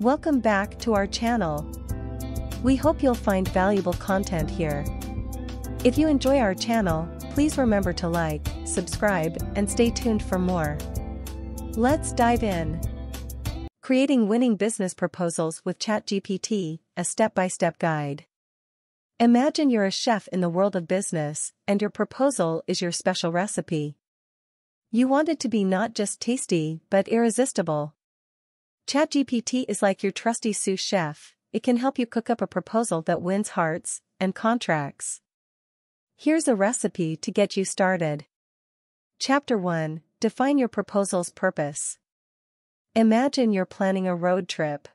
Welcome back to our channel. We hope you'll find valuable content here. If you enjoy our channel, please remember to like, subscribe, and stay tuned for more. Let's dive in. Creating winning business proposals with ChatGPT, a step-by-step guide. Imagine you're a chef in the world of business, and your proposal is your special recipe. You want it to be not just tasty, but irresistible. ChatGPT is like your trusty sous chef, it can help you cook up a proposal that wins hearts and contracts. Here's a recipe to get you started. Chapter 1 Define your proposal's purpose. Imagine you're planning a road trip.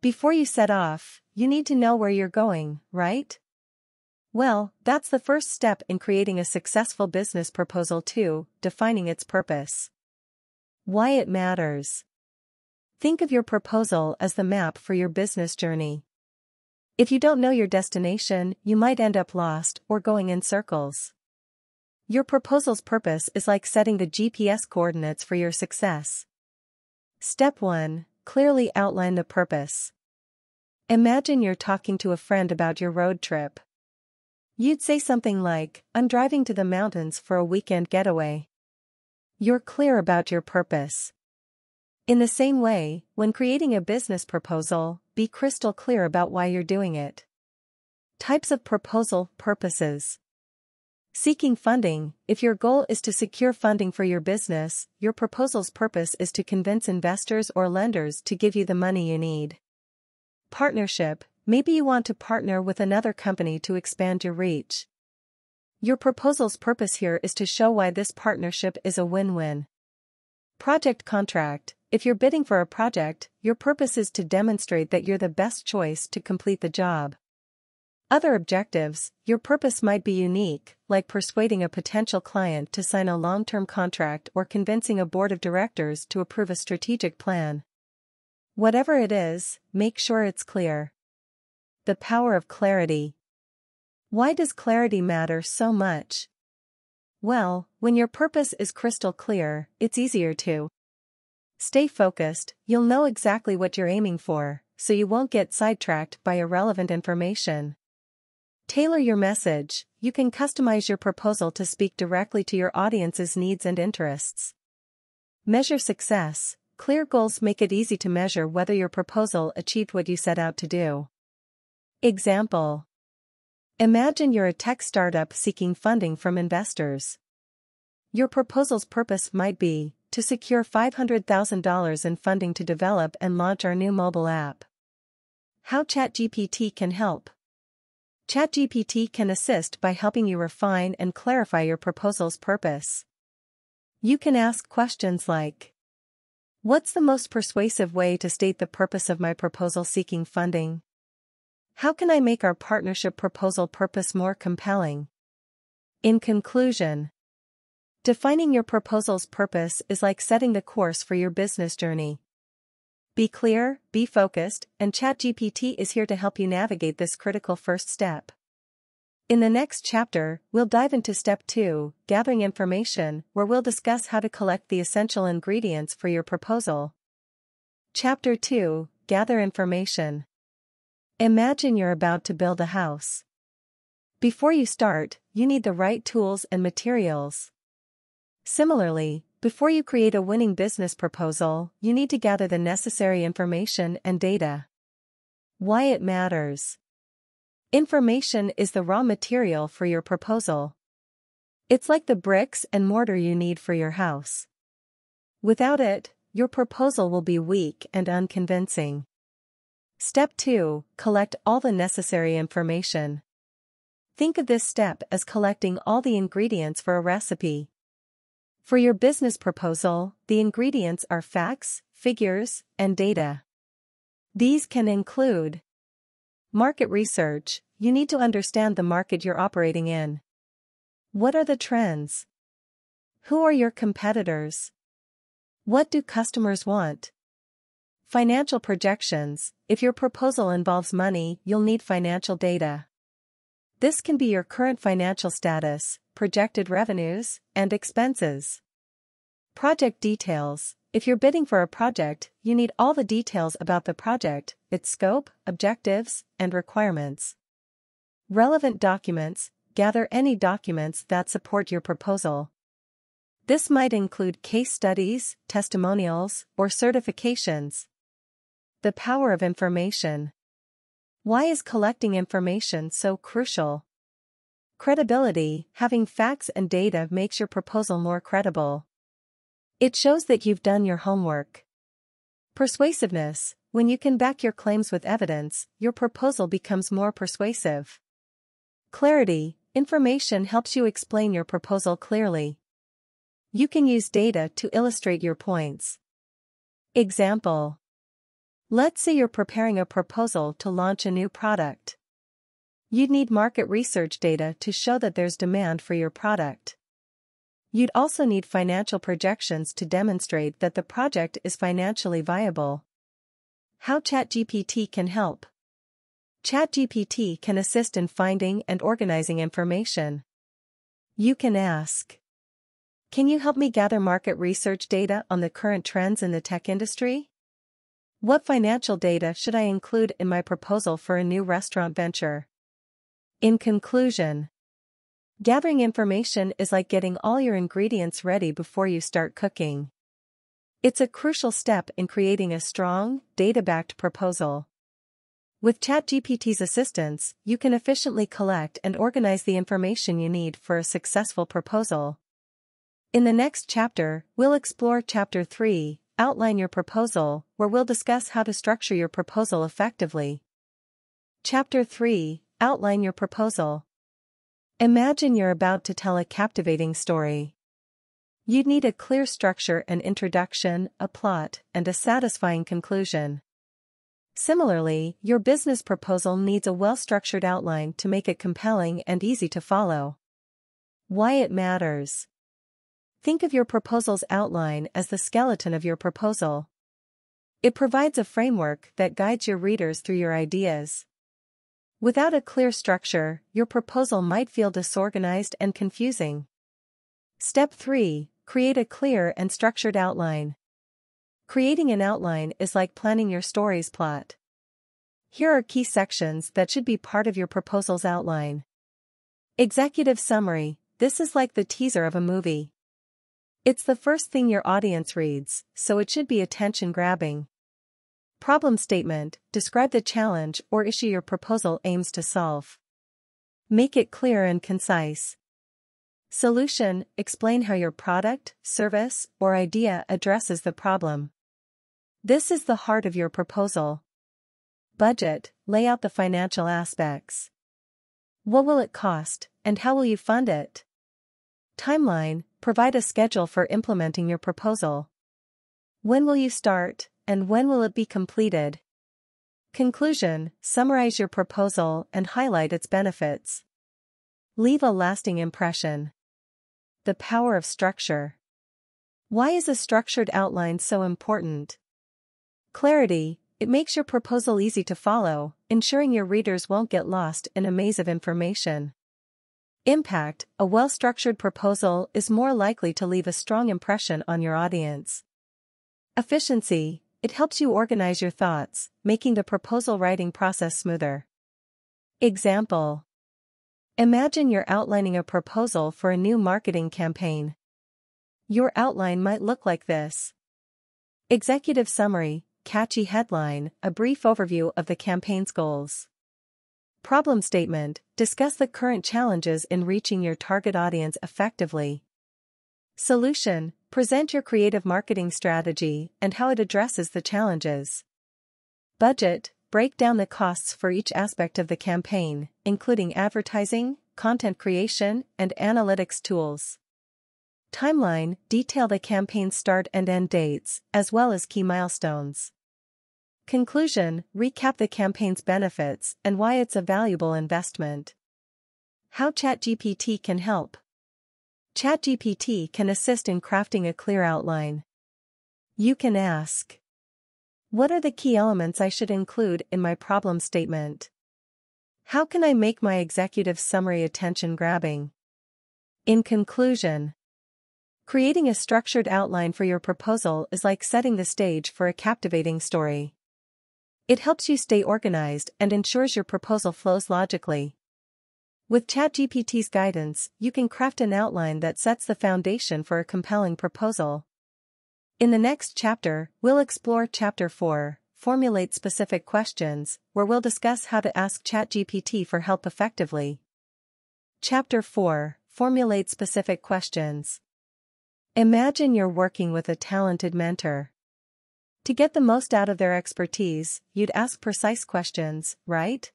Before you set off, you need to know where you're going, right? Well, that's the first step in creating a successful business proposal too, defining its purpose. Why it matters. Think of your proposal as the map for your business journey. If you don't know your destination, you might end up lost or going in circles. Your proposal's purpose is like setting the GPS coordinates for your success. Step 1 Clearly outline the purpose. Imagine you're talking to a friend about your road trip. You'd say something like, I'm driving to the mountains for a weekend getaway. You're clear about your purpose. In the same way, when creating a business proposal, be crystal clear about why you're doing it. Types of proposal purposes. Seeking funding, if your goal is to secure funding for your business, your proposal's purpose is to convince investors or lenders to give you the money you need. Partnership, maybe you want to partner with another company to expand your reach. Your proposal's purpose here is to show why this partnership is a win-win. Project contract, if you're bidding for a project, your purpose is to demonstrate that you're the best choice to complete the job. Other objectives, your purpose might be unique, like persuading a potential client to sign a long-term contract or convincing a board of directors to approve a strategic plan. Whatever it is, make sure it's clear. The power of clarity. Why does clarity matter so much? Well, when your purpose is crystal clear, it's easier to stay focused, you'll know exactly what you're aiming for, so you won't get sidetracked by irrelevant information. Tailor your message, you can customize your proposal to speak directly to your audience's needs and interests. Measure success, Clear goals make it easy to measure whether your proposal achieved what you set out to do. Example Imagine you're a tech startup seeking funding from investors. Your proposal's purpose might be to secure $500,000 in funding to develop and launch our new mobile app. How ChatGPT can help. ChatGPT can assist by helping you refine and clarify your proposal's purpose. You can ask questions like What's the most persuasive way to state the purpose of my proposal seeking funding? How can I make our partnership proposal purpose more compelling? In conclusion, defining your proposal's purpose is like setting the course for your business journey. Be clear, be focused, and ChatGPT is here to help you navigate this critical first step. In the next chapter, we'll dive into step 2, gathering information, where we'll discuss how to collect the essential ingredients for your proposal. Chapter 2, Gather Information. Imagine you're about to build a house. Before you start, you need the right tools and materials. Similarly, before you create a winning business proposal, you need to gather the necessary information and data. Why it matters. Information is the raw material for your proposal. It's like the bricks and mortar you need for your house. Without it, your proposal will be weak and unconvincing. Step 2 Collect all the necessary information. Think of this step as collecting all the ingredients for a recipe. For your business proposal, the ingredients are facts, figures, and data. These can include Market research, you need to understand the market you're operating in. What are the trends? Who are your competitors? What do customers want? Financial projections, if your proposal involves money, you'll need financial data. This can be your current financial status, projected revenues, and expenses. Project details, if you're bidding for a project, you need all the details about the project, its scope, objectives, and requirements. Relevant documents, gather any documents that support your proposal. This might include case studies, testimonials, or certifications. The power of information. Why is collecting information so crucial? Credibility, having facts and data makes your proposal more credible. It shows that you've done your homework. Persuasiveness, when you can back your claims with evidence, your proposal becomes more persuasive. Clarity, information helps you explain your proposal clearly. You can use data to illustrate your points. Example. Let's say you're preparing a proposal to launch a new product. You'd need market research data to show that there's demand for your product. You'd also need financial projections to demonstrate that the project is financially viable. How ChatGPT can help. ChatGPT can assist in finding and organizing information. You can ask. Can you help me gather market research data on the current trends in the tech industry? What financial data should I include in my proposal for a new restaurant venture? In conclusion, gathering information is like getting all your ingredients ready before you start cooking. It's a crucial step in creating a strong, data-backed proposal. With ChatGPT's assistance, you can efficiently collect and organize the information you need for a successful proposal. In the next chapter, we'll explore Chapter 3, Outline Your Proposal, where we'll discuss how to structure your proposal effectively. Chapter 3, Outline your proposal. Imagine you're about to tell a captivating story. You'd need a clear structure an introduction, a plot, and a satisfying conclusion. Similarly, your business proposal needs a well-structured outline to make it compelling and easy to follow. Why it matters. Think of your proposal's outline as the skeleton of your proposal. It provides a framework that guides your readers through your ideas. Without a clear structure, your proposal might feel disorganized and confusing. Step 3. Create a clear and structured outline. Creating an outline is like planning your story's plot. Here are key sections that should be part of your proposal's outline. Executive Summary This is like the teaser of a movie. It's the first thing your audience reads, so it should be attention grabbing. Problem statement, describe the challenge or issue your proposal aims to solve. Make it clear and concise. Solution, explain how your product, service, or idea addresses the problem. This is the heart of your proposal. Budget, lay out the financial aspects. What will it cost, and how will you fund it? Timeline, provide a schedule for implementing your proposal. When will you start, and when will it be completed? Conclusion, summarize your proposal and highlight its benefits. Leave a lasting impression. The power of structure. Why is a structured outline so important? Clarity, it makes your proposal easy to follow, ensuring your readers won't get lost in a maze of information. Impact, a well-structured proposal is more likely to leave a strong impression on your audience. Efficiency, it helps you organize your thoughts, making the proposal writing process smoother. Example. Imagine you're outlining a proposal for a new marketing campaign. Your outline might look like this. Executive summary, catchy headline, a brief overview of the campaign's goals. Problem statement, discuss the current challenges in reaching your target audience effectively. Solution, Present your creative marketing strategy and how it addresses the challenges. Budget, break down the costs for each aspect of the campaign, including advertising, content creation, and analytics tools. Timeline, detail the campaign's start and end dates, as well as key milestones. Conclusion, recap the campaign's benefits and why it's a valuable investment. How ChatGPT can help. ChatGPT can assist in crafting a clear outline. You can ask. What are the key elements I should include in my problem statement? How can I make my executive summary attention grabbing? In conclusion, Creating a structured outline for your proposal is like setting the stage for a captivating story. It helps you stay organized and ensures your proposal flows logically. With ChatGPT's guidance, you can craft an outline that sets the foundation for a compelling proposal. In the next chapter, we'll explore Chapter 4, Formulate Specific Questions, where we'll discuss how to ask ChatGPT for help effectively. Chapter 4, Formulate Specific Questions. Imagine you're working with a talented mentor. To get the most out of their expertise, you'd ask precise questions, right?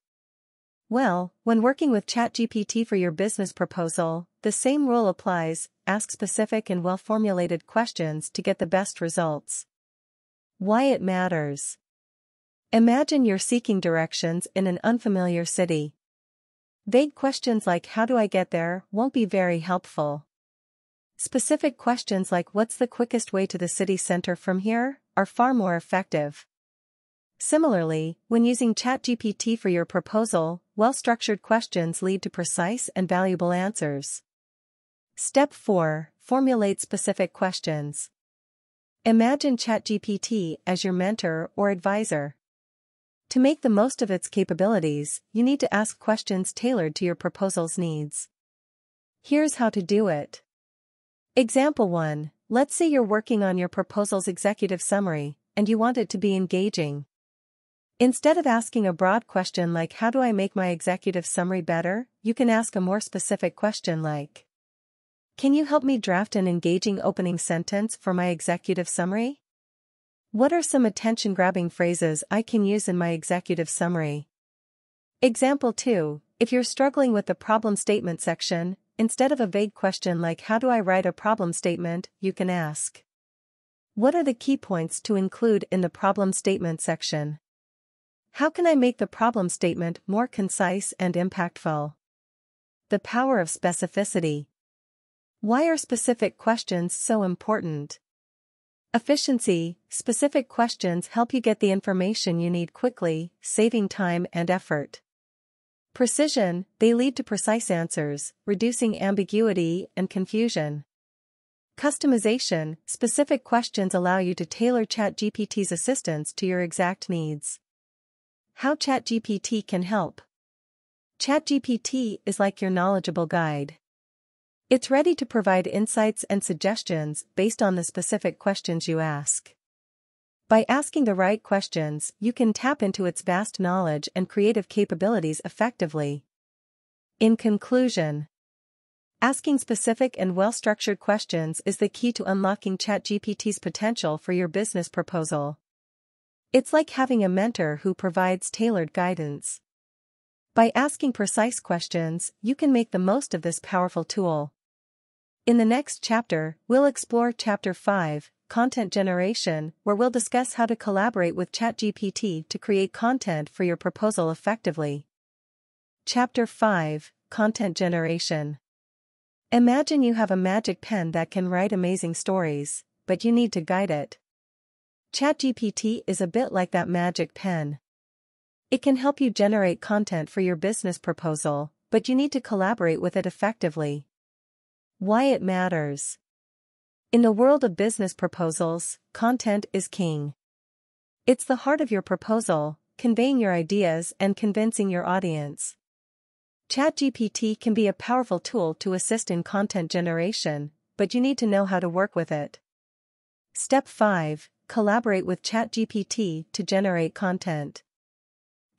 Well, when working with ChatGPT for your business proposal, the same rule applies, ask specific and well-formulated questions to get the best results. Why it matters. Imagine you're seeking directions in an unfamiliar city. Vague questions like how do I get there won't be very helpful. Specific questions like what's the quickest way to the city center from here are far more effective. Similarly, when using ChatGPT for your proposal, well-structured questions lead to precise and valuable answers. Step 4. Formulate specific questions. Imagine ChatGPT as your mentor or advisor. To make the most of its capabilities, you need to ask questions tailored to your proposal's needs. Here's how to do it. Example 1. Let's say you're working on your proposal's executive summary, and you want it to be engaging. Instead of asking a broad question like how do I make my executive summary better, you can ask a more specific question like Can you help me draft an engaging opening sentence for my executive summary? What are some attention-grabbing phrases I can use in my executive summary? Example 2. If you're struggling with the problem statement section, Instead of a vague question like how do I write a problem statement, you can ask. What are the key points to include in the problem statement section? How can I make the problem statement more concise and impactful? The power of specificity. Why are specific questions so important? Efficiency, specific questions help you get the information you need quickly, saving time and effort. Precision, they lead to precise answers, reducing ambiguity and confusion. Customization, specific questions allow you to tailor ChatGPT's assistance to your exact needs. How ChatGPT can help. ChatGPT is like your knowledgeable guide. It's ready to provide insights and suggestions based on the specific questions you ask. By asking the right questions, you can tap into its vast knowledge and creative capabilities effectively. In conclusion, asking specific and well-structured questions is the key to unlocking ChatGPT's potential for your business proposal. It's like having a mentor who provides tailored guidance. By asking precise questions, you can make the most of this powerful tool. In the next chapter, we'll explore Chapter 5, Content Generation, where we'll discuss how to collaborate with ChatGPT to create content for your proposal effectively. Chapter 5 Content Generation Imagine you have a magic pen that can write amazing stories, but you need to guide it. ChatGPT is a bit like that magic pen. It can help you generate content for your business proposal, but you need to collaborate with it effectively. Why it matters. In the world of business proposals, content is king. It's the heart of your proposal, conveying your ideas and convincing your audience. ChatGPT can be a powerful tool to assist in content generation, but you need to know how to work with it. Step 5 Collaborate with ChatGPT to generate content.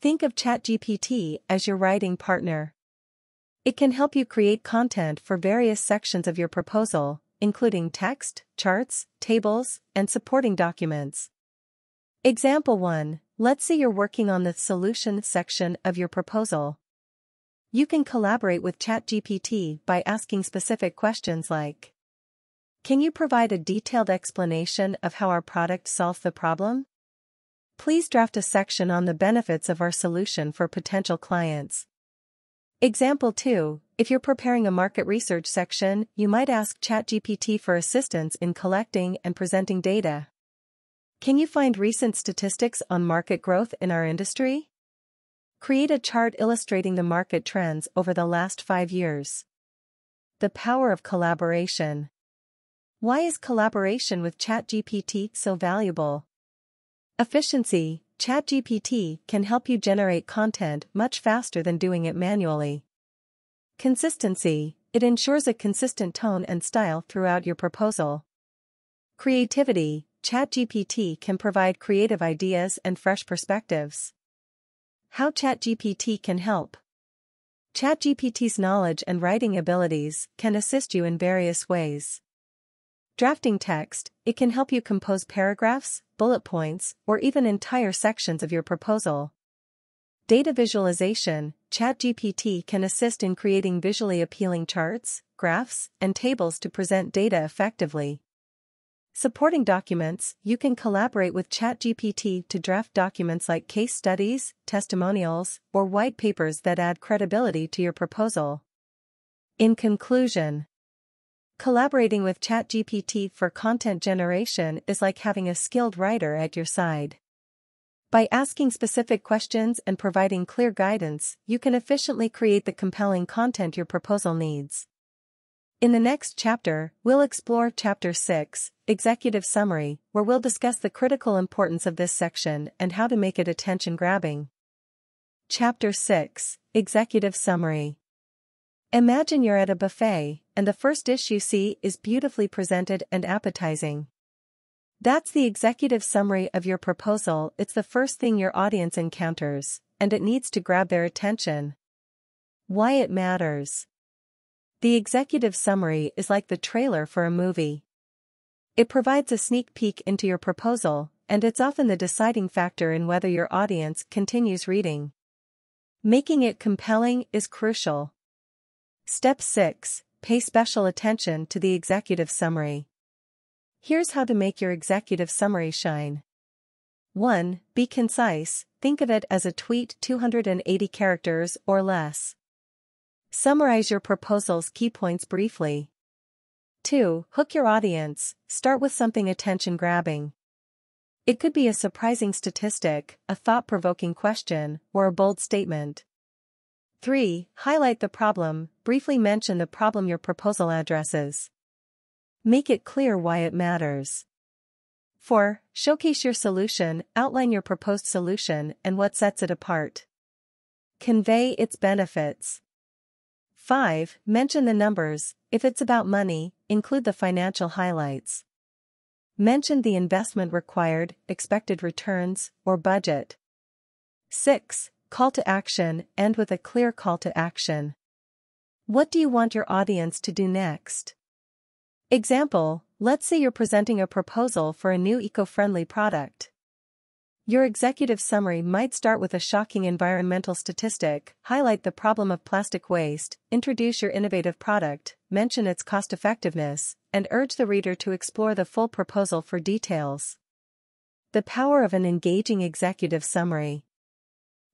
Think of ChatGPT as your writing partner. It can help you create content for various sections of your proposal, including text, charts, tables, and supporting documents. Example 1. Let's say you're working on the solution section of your proposal. You can collaborate with ChatGPT by asking specific questions like Can you provide a detailed explanation of how our product solves the problem? Please draft a section on the benefits of our solution for potential clients. Example 2 If you're preparing a market research section, you might ask ChatGPT for assistance in collecting and presenting data. Can you find recent statistics on market growth in our industry? Create a chart illustrating the market trends over the last five years. The power of collaboration. Why is collaboration with ChatGPT so valuable? Efficiency ChatGPT can help you generate content much faster than doing it manually. Consistency it ensures a consistent tone and style throughout your proposal. Creativity ChatGPT can provide creative ideas and fresh perspectives. How ChatGPT can help. ChatGPT's knowledge and writing abilities can assist you in various ways. Drafting text, it can help you compose paragraphs, bullet points, or even entire sections of your proposal. Data visualization, ChatGPT can assist in creating visually appealing charts, graphs, and tables to present data effectively. Supporting documents, you can collaborate with ChatGPT to draft documents like case studies, testimonials, or white papers that add credibility to your proposal. In conclusion, collaborating with ChatGPT for content generation is like having a skilled writer at your side. By asking specific questions and providing clear guidance, you can efficiently create the compelling content your proposal needs. In the next chapter, we'll explore Chapter 6, Executive Summary, where we'll discuss the critical importance of this section and how to make it attention-grabbing. Chapter 6, Executive Summary Imagine you're at a buffet, and the first dish you see is beautifully presented and appetizing. That's the executive summary of your proposal, it's the first thing your audience encounters, and it needs to grab their attention. Why it matters. The executive summary is like the trailer for a movie. It provides a sneak peek into your proposal, and it's often the deciding factor in whether your audience continues reading. Making it compelling is crucial. Step 6 Pay special attention to the executive summary. Here's how to make your executive summary shine. 1. Be concise, think of it as a tweet 280 characters or less. Summarize your proposal's key points briefly. 2. Hook your audience, start with something attention-grabbing. It could be a surprising statistic, a thought-provoking question, or a bold statement. 3. Highlight the problem, briefly mention the problem your proposal addresses. Make it clear why it matters. 4. Showcase your solution, outline your proposed solution and what sets it apart. Convey its benefits. 5. Mention the numbers, if it's about money, include the financial highlights. Mention the investment required, expected returns, or budget. 6. Call to action, end with a clear call to action. What do you want your audience to do next? Example, let's say you're presenting a proposal for a new eco-friendly product. Your executive summary might start with a shocking environmental statistic, highlight the problem of plastic waste, introduce your innovative product, mention its cost effectiveness, and urge the reader to explore the full proposal for details. The power of an engaging executive summary.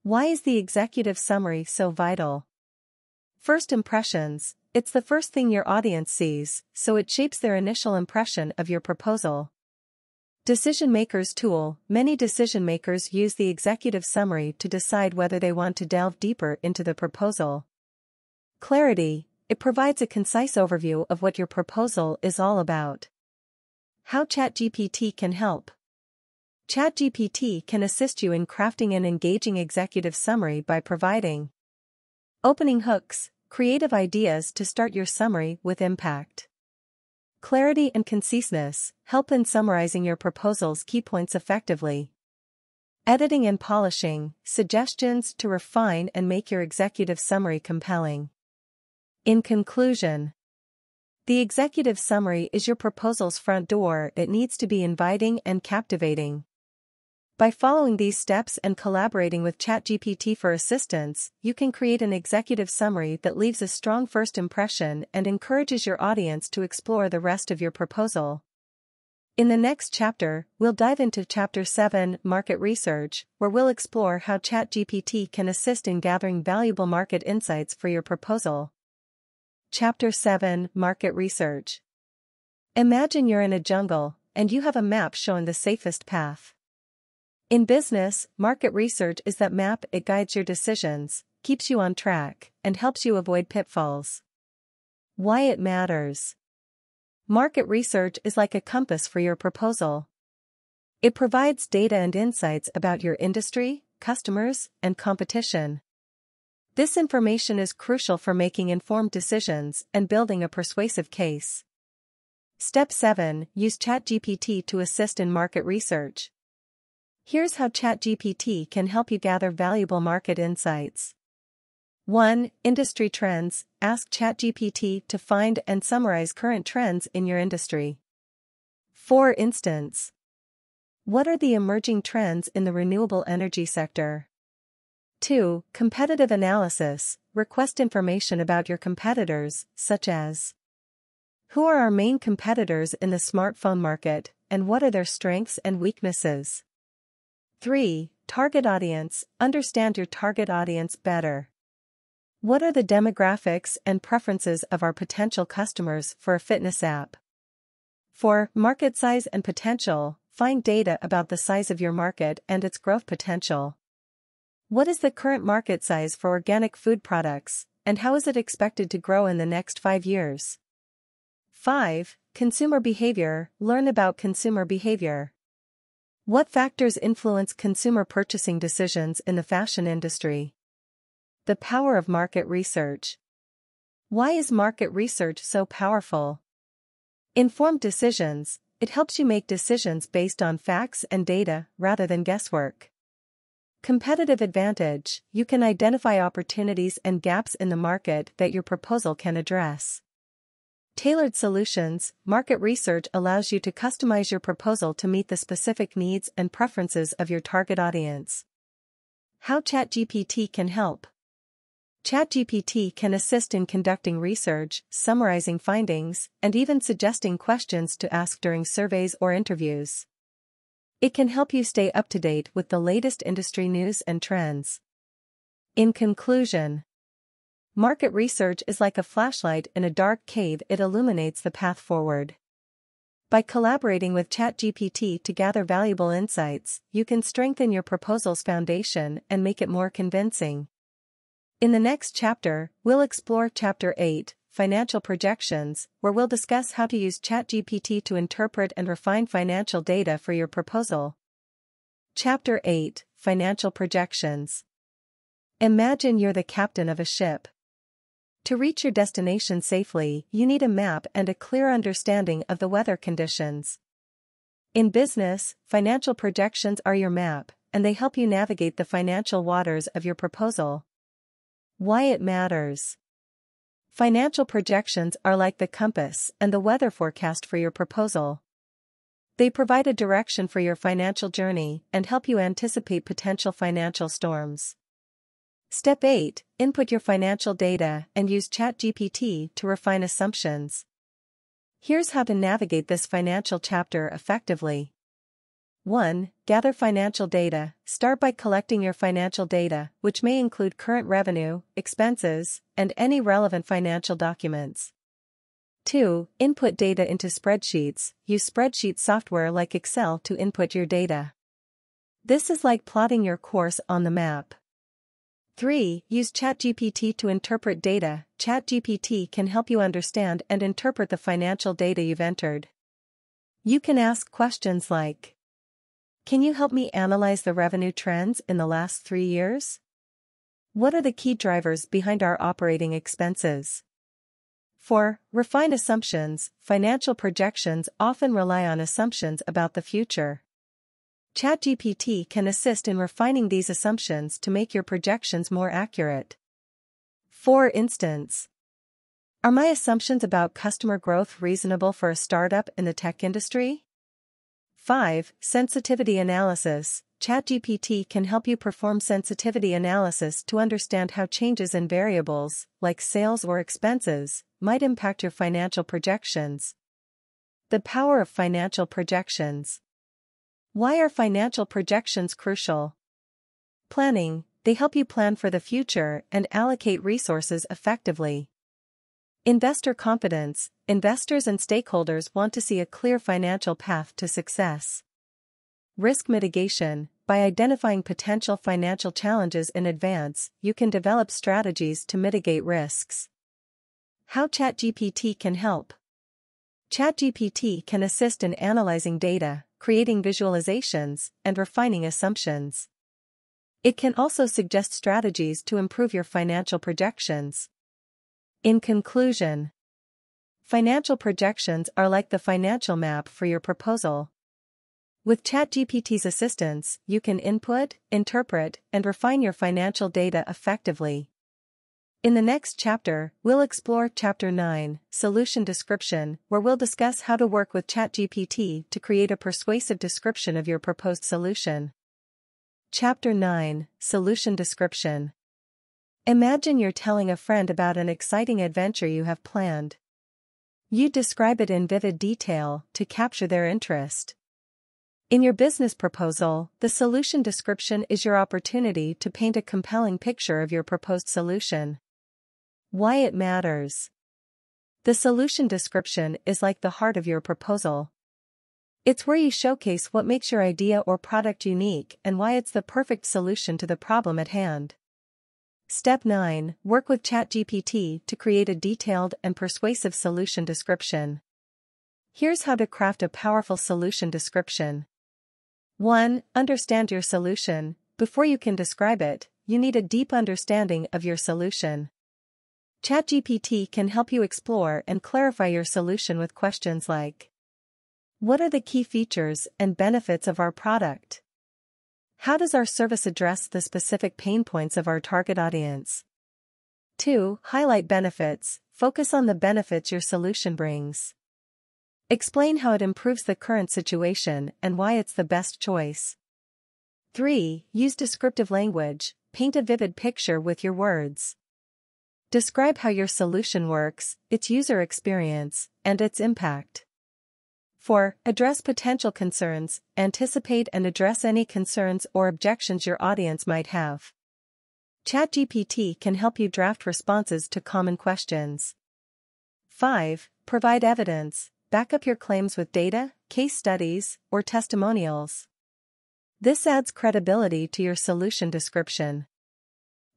Why is the executive summary so vital? First impressions, it's the first thing your audience sees, so it shapes their initial impression of your proposal. Decision Makers Tool Many decision makers use the executive summary to decide whether they want to delve deeper into the proposal. Clarity It provides a concise overview of what your proposal is all about. How ChatGPT can help. ChatGPT can assist you in crafting an engaging executive summary by providing opening hooks, creative ideas to start your summary with impact. Clarity and conciseness help in summarizing your proposal's key points effectively. Editing and polishing suggestions to refine and make your executive summary compelling. In conclusion, the executive summary is your proposal's front door, it needs to be inviting and captivating. By following these steps and collaborating with ChatGPT for assistance, you can create an executive summary that leaves a strong first impression and encourages your audience to explore the rest of your proposal. In the next chapter, we'll dive into Chapter 7, Market Research, where we'll explore how ChatGPT can assist in gathering valuable market insights for your proposal. Chapter 7, Market Research Imagine you're in a jungle, and you have a map showing the safest path. In business, market research is that map it guides your decisions, keeps you on track, and helps you avoid pitfalls. Why it matters. Market research is like a compass for your proposal. It provides data and insights about your industry, customers, and competition. This information is crucial for making informed decisions and building a persuasive case. Step 7 Use ChatGPT to assist in market research. Here's how ChatGPT can help you gather valuable market insights. 1. Industry trends. Ask ChatGPT to find and summarize current trends in your industry. For instance, what are the emerging trends in the renewable energy sector? 2. Competitive analysis. Request information about your competitors, such as Who are our main competitors in the smartphone market, and what are their strengths and weaknesses? 3. Target audience. Understand your target audience better. What are the demographics and preferences of our potential customers for a fitness app? 4. Market size and potential. Find data about the size of your market and its growth potential. What is the current market size for organic food products, and how is it expected to grow in the next five years? 5. Consumer behavior. Learn about consumer behavior. What factors influence consumer purchasing decisions in the fashion industry? The power of market research. Why is market research so powerful? Informed decisions, it helps you make decisions based on facts and data rather than guesswork. Competitive advantage, you can identify opportunities and gaps in the market that your proposal can address. Tailored solutions, market research allows you to customize your proposal to meet the specific needs and preferences of your target audience. How ChatGPT can help. ChatGPT can assist in conducting research, summarizing findings, and even suggesting questions to ask during surveys or interviews. It can help you stay up to date with the latest industry news and trends. In conclusion, market research is like a flashlight in a dark cave, it illuminates the path forward. By collaborating with ChatGPT to gather valuable insights, you can strengthen your proposal's foundation and make it more convincing. In the next chapter, we'll explore Chapter 8, Financial Projections, where we'll discuss how to use ChatGPT to interpret and refine financial data for your proposal. Chapter 8, Financial Projections Imagine you're the captain of a ship. To reach your destination safely, you need a map and a clear understanding of the weather conditions. In business, financial projections are your map, and they help you navigate the financial waters of your proposal. Why it matters. Financial projections are like the compass and the weather forecast for your proposal. They provide a direction for your financial journey and help you anticipate potential financial storms. Step 8 Input your financial data and use ChatGPT to refine assumptions. Here's how to navigate this financial chapter effectively. 1. Gather financial data. Start by collecting your financial data, which may include current revenue, expenses, and any relevant financial documents. 2. Input data into spreadsheets. Use spreadsheet software like Excel to input your data. This is like plotting your course on the map. 3. Use ChatGPT to interpret data. ChatGPT can help you understand and interpret the financial data you've entered. You can ask questions like can you help me analyze the revenue trends in the last three years? What are the key drivers behind our operating expenses? 4. Refine assumptions. Financial projections often rely on assumptions about the future. ChatGPT can assist in refining these assumptions to make your projections more accurate. For instance, are my assumptions about customer growth reasonable for a startup in the tech industry? 5. Sensitivity Analysis ChatGPT can help you perform sensitivity analysis to understand how changes in variables, like sales or expenses, might impact your financial projections. The power of financial projections. Why are financial projections crucial? Planning, they help you plan for the future and allocate resources effectively. Investor confidence Investors and stakeholders want to see a clear financial path to success. Risk mitigation By identifying potential financial challenges in advance, you can develop strategies to mitigate risks. How ChatGPT can help. ChatGPT can assist in analyzing data, creating visualizations, and refining assumptions. It can also suggest strategies to improve your financial projections. In conclusion, financial projections are like the financial map for your proposal. With ChatGPT's assistance, you can input, interpret, and refine your financial data effectively. In the next chapter, we'll explore Chapter 9, Solution Description, where we'll discuss how to work with ChatGPT to create a persuasive description of your proposed solution. Chapter 9, Solution Description Imagine you're telling a friend about an exciting adventure you have planned. You describe it in vivid detail to capture their interest. In your business proposal, the solution description is your opportunity to paint a compelling picture of your proposed solution. Why it matters. The solution description is like the heart of your proposal. It's where you showcase what makes your idea or product unique and why it's the perfect solution to the problem at hand. Step 9 Work with ChatGPT to create a detailed and persuasive solution description. Here's how to craft a powerful solution description. 1. Understand your solution. Before you can describe it, you need a deep understanding of your solution. ChatGPT can help you explore and clarify your solution with questions like What are the key features and benefits of our product? How does our service address the specific pain points of our target audience? 2. Highlight benefits, focus on the benefits your solution brings. Explain how it improves the current situation and why it's the best choice. 3. Use descriptive language, paint a vivid picture with your words. Describe how your solution works, its user experience, and its impact. 4. Address potential concerns, anticipate and address any concerns or objections your audience might have. ChatGPT can help you draft responses to common questions. 5. Provide evidence, back up your claims with data, case studies, or testimonials. This adds credibility to your solution description.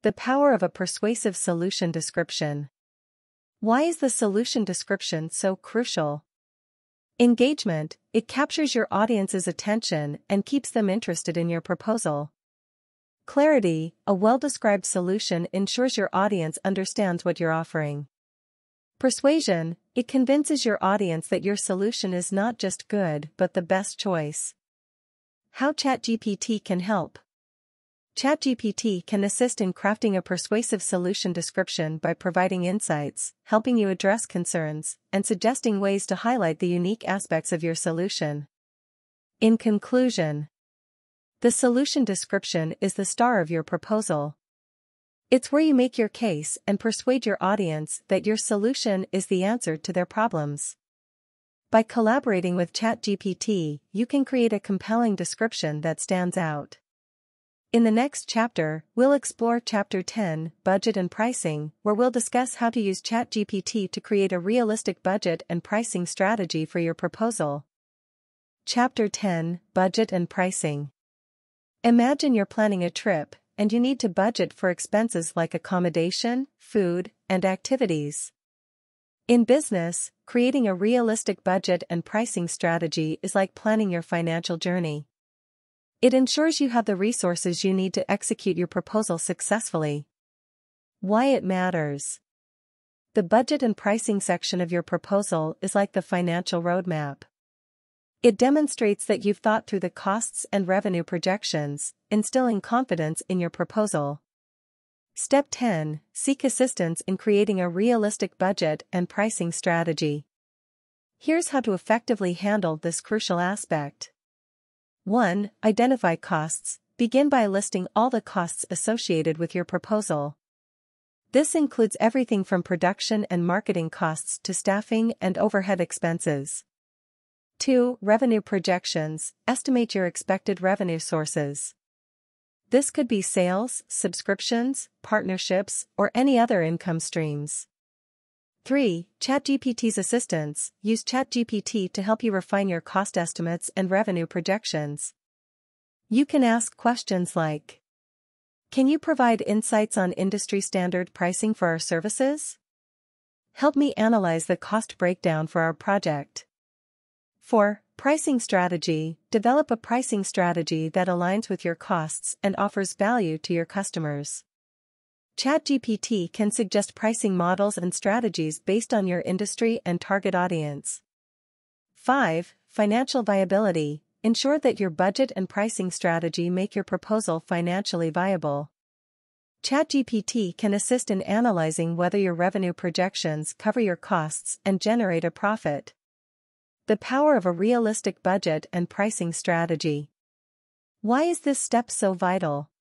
The power of a persuasive solution description. Why is the solution description so crucial? Engagement, it captures your audience's attention and keeps them interested in your proposal. Clarity, a well-described solution ensures your audience understands what you're offering. Persuasion, it convinces your audience that your solution is not just good but the best choice. How ChatGPT can help. ChatGPT can assist in crafting a persuasive solution description by providing insights, helping you address concerns, and suggesting ways to highlight the unique aspects of your solution. In conclusion, the solution description is the star of your proposal. It's where you make your case and persuade your audience that your solution is the answer to their problems. By collaborating with ChatGPT, you can create a compelling description that stands out. In the next chapter, we'll explore Chapter 10, Budget and Pricing, where we'll discuss how to use ChatGPT to create a realistic budget and pricing strategy for your proposal. Chapter 10, Budget and Pricing. Imagine you're planning a trip, and you need to budget for expenses like accommodation, food, and activities. In business, creating a realistic budget and pricing strategy is like planning your financial journey. It ensures you have the resources you need to execute your proposal successfully. Why it matters. The budget and pricing section of your proposal is like the financial roadmap. It demonstrates that you've thought through the costs and revenue projections, instilling confidence in your proposal. Step 10 Seek assistance in creating a realistic budget and pricing strategy. Here's how to effectively handle this crucial aspect. 1. Identify costs. Begin by listing all the costs associated with your proposal. This includes everything from production and marketing costs to staffing and overhead expenses. 2. Revenue projections. Estimate your expected revenue sources. This could be sales, subscriptions, partnerships, or any other income streams. 3. ChatGPT's assistance. Use ChatGPT to help you refine your cost estimates and revenue projections. You can ask questions like Can you provide insights on industry standard pricing for our services? Help me analyze the cost breakdown for our project. 4. Pricing strategy. Develop a pricing strategy that aligns with your costs and offers value to your customers. ChatGPT can suggest pricing models and strategies based on your industry and target audience. 5. Financial viability. Ensure that your budget and pricing strategy make your proposal financially viable. ChatGPT can assist in analyzing whether your revenue projections cover your costs and generate a profit. The power of a realistic budget and pricing strategy. Why is this step so vital?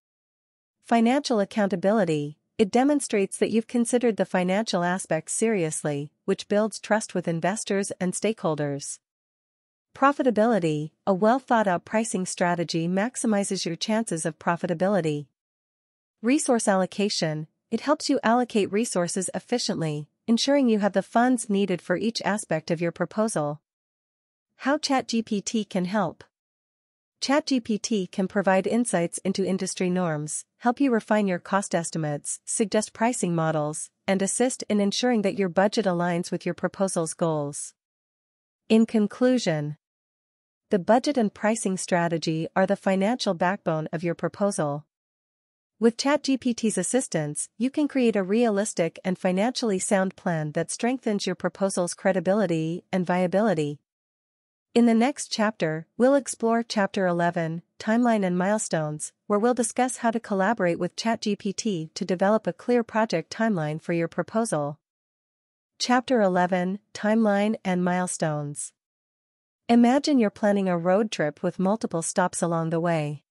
Financial accountability. It demonstrates that you've considered the financial aspects seriously, which builds trust with investors and stakeholders. Profitability A well thought out pricing strategy maximizes your chances of profitability. Resource allocation It helps you allocate resources efficiently, ensuring you have the funds needed for each aspect of your proposal. How ChatGPT can help. ChatGPT can provide insights into industry norms, help you refine your cost estimates, suggest pricing models, and assist in ensuring that your budget aligns with your proposal's goals. In conclusion, the budget and pricing strategy are the financial backbone of your proposal. With ChatGPT's assistance, you can create a realistic and financially sound plan that strengthens your proposal's credibility and viability. In the next chapter, we'll explore Chapter 11, Timeline and Milestones, where we'll discuss how to collaborate with ChatGPT to develop a clear project timeline for your proposal. Chapter 11, Timeline and Milestones. Imagine you're planning a road trip with multiple stops along the way.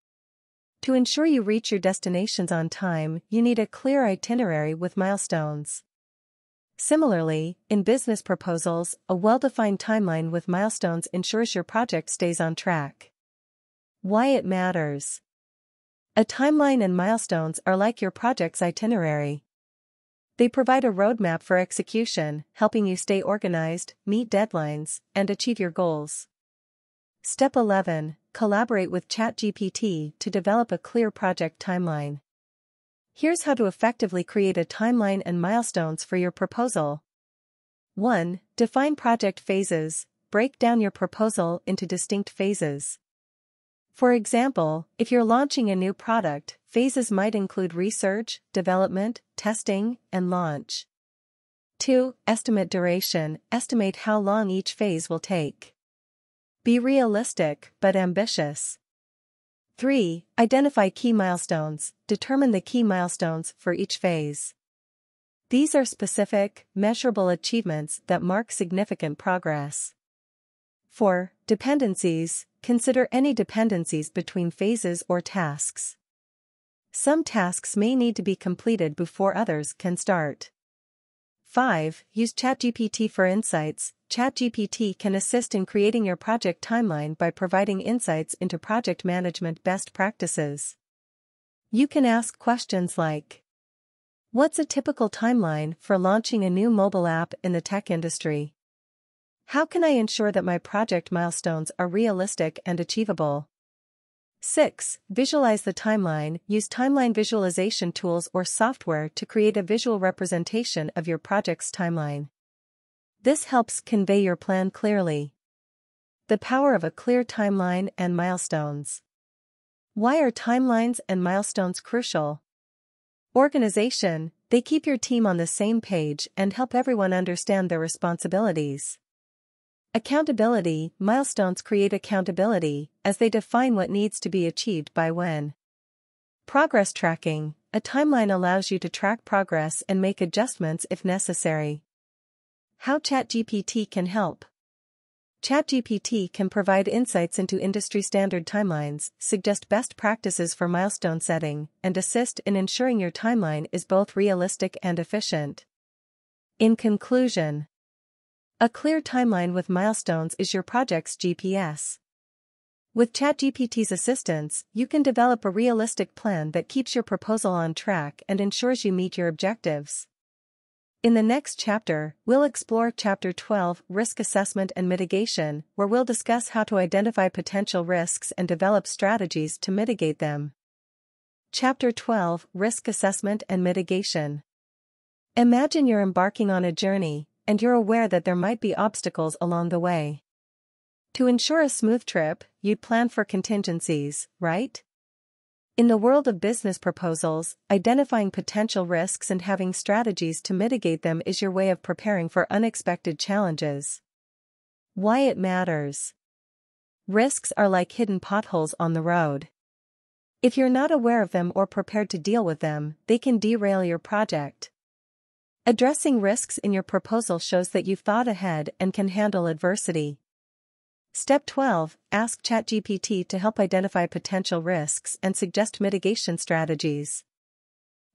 To ensure you reach your destinations on time, you need a clear itinerary with milestones. Similarly, in business proposals, a well-defined timeline with milestones ensures your project stays on track. Why it matters. A timeline and milestones are like your project's itinerary. They provide a roadmap for execution, helping you stay organized, meet deadlines, and achieve your goals. Step 11 Collaborate with ChatGPT to develop a clear project timeline. Here's how to effectively create a timeline and milestones for your proposal. 1. Define project phases, break down your proposal into distinct phases. For example, if you're launching a new product, phases might include research, development, testing, and launch. 2. Estimate duration, estimate how long each phase will take. Be realistic, but ambitious. 3. Identify key milestones, determine the key milestones for each phase. These are specific, measurable achievements that mark significant progress. 4. Dependencies, consider any dependencies between phases or tasks. Some tasks may need to be completed before others can start. 5. Use ChatGPT for insights, ChatGPT can assist in creating your project timeline by providing insights into project management best practices. You can ask questions like What's a typical timeline for launching a new mobile app in the tech industry? How can I ensure that my project milestones are realistic and achievable? 6. Visualize the timeline. Use timeline visualization tools or software to create a visual representation of your project's timeline. This helps convey your plan clearly. The power of a clear timeline and milestones. Why are timelines and milestones crucial? Organization, they keep your team on the same page and help everyone understand their responsibilities. Accountability, milestones create accountability, as they define what needs to be achieved by when. Progress tracking, a timeline allows you to track progress and make adjustments if necessary. How ChatGPT can help. ChatGPT can provide insights into industry standard timelines, suggest best practices for milestone setting, and assist in ensuring your timeline is both realistic and efficient. In conclusion, a clear timeline with milestones is your project's GPS. With ChatGPT's assistance, you can develop a realistic plan that keeps your proposal on track and ensures you meet your objectives. In the next chapter, we'll explore Chapter 12 Risk Assessment and Mitigation, where we'll discuss how to identify potential risks and develop strategies to mitigate them. Chapter 12 Risk Assessment and Mitigation Imagine you're embarking on a journey, and you're aware that there might be obstacles along the way. To ensure a smooth trip, you'd plan for contingencies, right? In the world of business proposals, identifying potential risks and having strategies to mitigate them is your way of preparing for unexpected challenges. Why it matters. Risks are like hidden potholes on the road. If you're not aware of them or prepared to deal with them, they can derail your project. Addressing risks in your proposal shows that you've thought ahead and can handle adversity. Step 12 Ask ChatGPT to help identify potential risks and suggest mitigation strategies.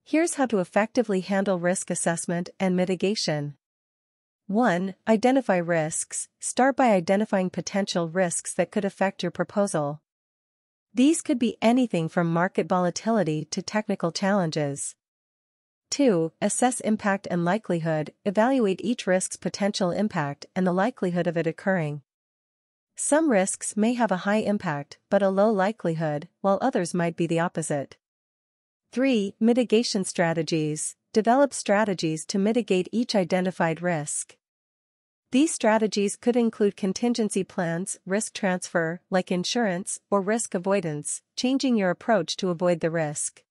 Here's how to effectively handle risk assessment and mitigation. 1. Identify risks. Start by identifying potential risks that could affect your proposal. These could be anything from market volatility to technical challenges. 2. Assess impact and likelihood. Evaluate each risk's potential impact and the likelihood of it occurring. Some risks may have a high impact but a low likelihood, while others might be the opposite. 3. Mitigation strategies. Develop strategies to mitigate each identified risk. These strategies could include contingency plans, risk transfer, like insurance, or risk avoidance, changing your approach to avoid the risk.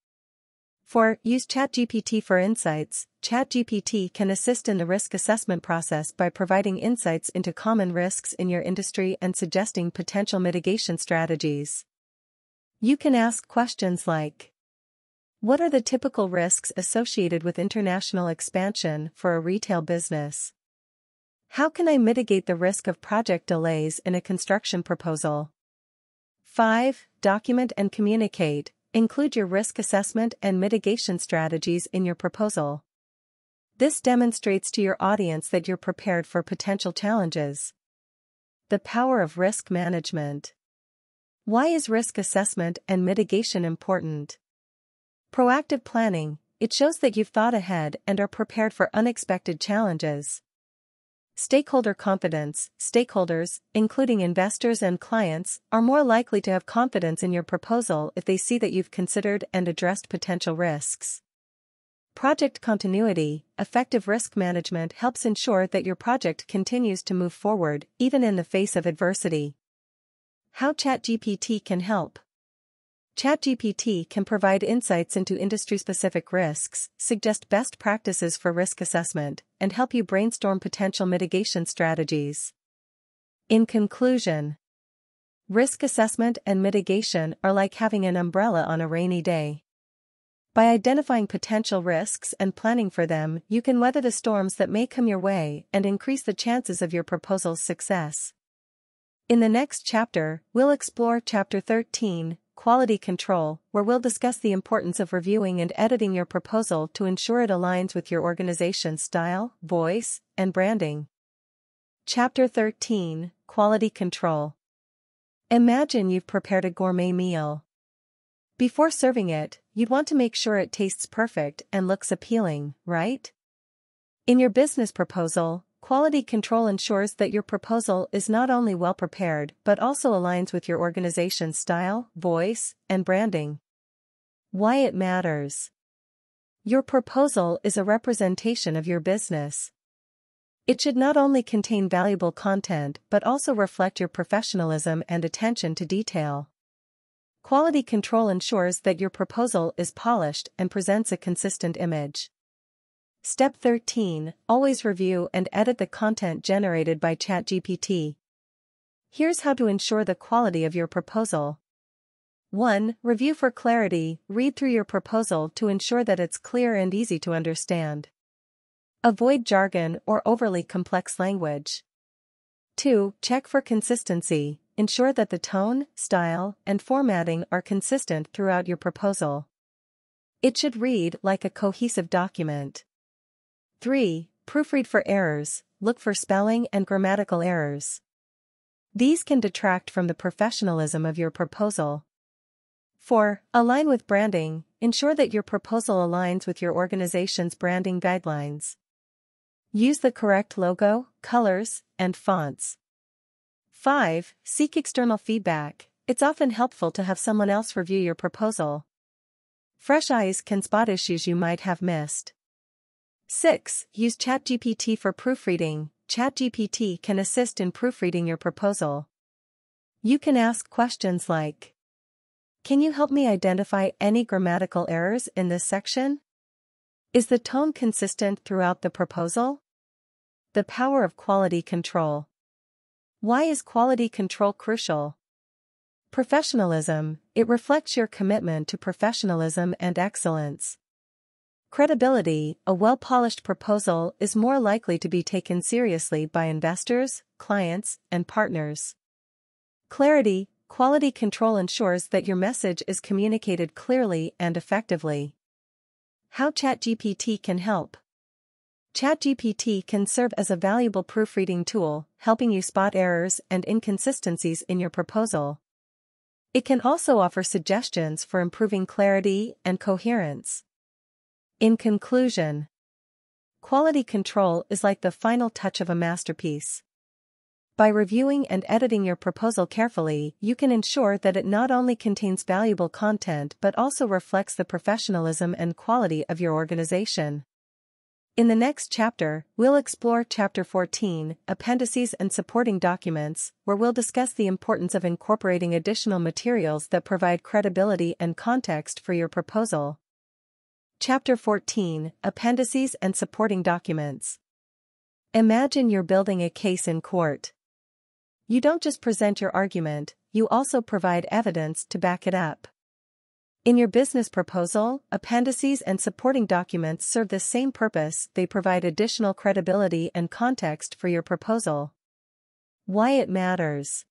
4. Use ChatGPT for insights. ChatGPT can assist in the risk assessment process by providing insights into common risks in your industry and suggesting potential mitigation strategies. You can ask questions like What are the typical risks associated with international expansion for a retail business? How can I mitigate the risk of project delays in a construction proposal? 5. Document and communicate. Include your risk assessment and mitigation strategies in your proposal. This demonstrates to your audience that you're prepared for potential challenges. The power of risk management. Why is risk assessment and mitigation important? Proactive planning, it shows that you've thought ahead and are prepared for unexpected challenges. Stakeholder confidence Stakeholders, including investors and clients, are more likely to have confidence in your proposal if they see that you've considered and addressed potential risks. Project continuity Effective risk management helps ensure that your project continues to move forward even in the face of adversity. How ChatGPT can help. ChatGPT can provide insights into industry-specific risks, suggest best practices for risk assessment, and help you brainstorm potential mitigation strategies. In conclusion, risk assessment and mitigation are like having an umbrella on a rainy day. By identifying potential risks and planning for them, you can weather the storms that may come your way and increase the chances of your proposal's success. In the next chapter, we'll explore Chapter 13, Quality Control, where we'll discuss the importance of reviewing and editing your proposal to ensure it aligns with your organization's style, voice, and branding. Chapter 13 Quality Control Imagine you've prepared a gourmet meal. Before serving it, you'd want to make sure it tastes perfect and looks appealing, right? In your business proposal, Quality control ensures that your proposal is not only well prepared but also aligns with your organization's style, voice, and branding. Why it matters. Your proposal is a representation of your business. It should not only contain valuable content but also reflect your professionalism and attention to detail. Quality control ensures that your proposal is polished and presents a consistent image. Step 13 Always review and edit the content generated by ChatGPT. Here's how to ensure the quality of your proposal. 1. Review for clarity. Read through your proposal to ensure that it's clear and easy to understand. Avoid jargon or overly complex language. 2. Check for consistency. Ensure that the tone, style, and formatting are consistent throughout your proposal. It should read like a cohesive document. 3. Proofread for errors, look for spelling and grammatical errors. These can detract from the professionalism of your proposal. 4. Align with branding, ensure that your proposal aligns with your organization's branding guidelines. Use the correct logo, colors, and fonts. 5. Seek external feedback, it's often helpful to have someone else review your proposal. Fresh eyes can spot issues you might have missed. 6. Use ChatGPT for proofreading. ChatGPT can assist in proofreading your proposal. You can ask questions like, Can you help me identify any grammatical errors in this section? Is the tone consistent throughout the proposal? The power of quality control. Why is quality control crucial? Professionalism, it reflects your commitment to professionalism and excellence. Credibility, a well-polished proposal is more likely to be taken seriously by investors, clients, and partners. Clarity, quality control ensures that your message is communicated clearly and effectively. How ChatGPT can help. ChatGPT can serve as a valuable proofreading tool, helping you spot errors and inconsistencies in your proposal. It can also offer suggestions for improving clarity and coherence. In conclusion, quality control is like the final touch of a masterpiece. By reviewing and editing your proposal carefully, you can ensure that it not only contains valuable content but also reflects the professionalism and quality of your organization. In the next chapter, we'll explore Chapter 14, Appendices and Supporting Documents, where we'll discuss the importance of incorporating additional materials that provide credibility and context for your proposal. Chapter 14, Appendices and Supporting Documents. Imagine you're building a case in court. You don't just present your argument, you also provide evidence to back it up. In your business proposal, appendices and supporting documents serve the same purpose, they provide additional credibility and context for your proposal. Why it matters.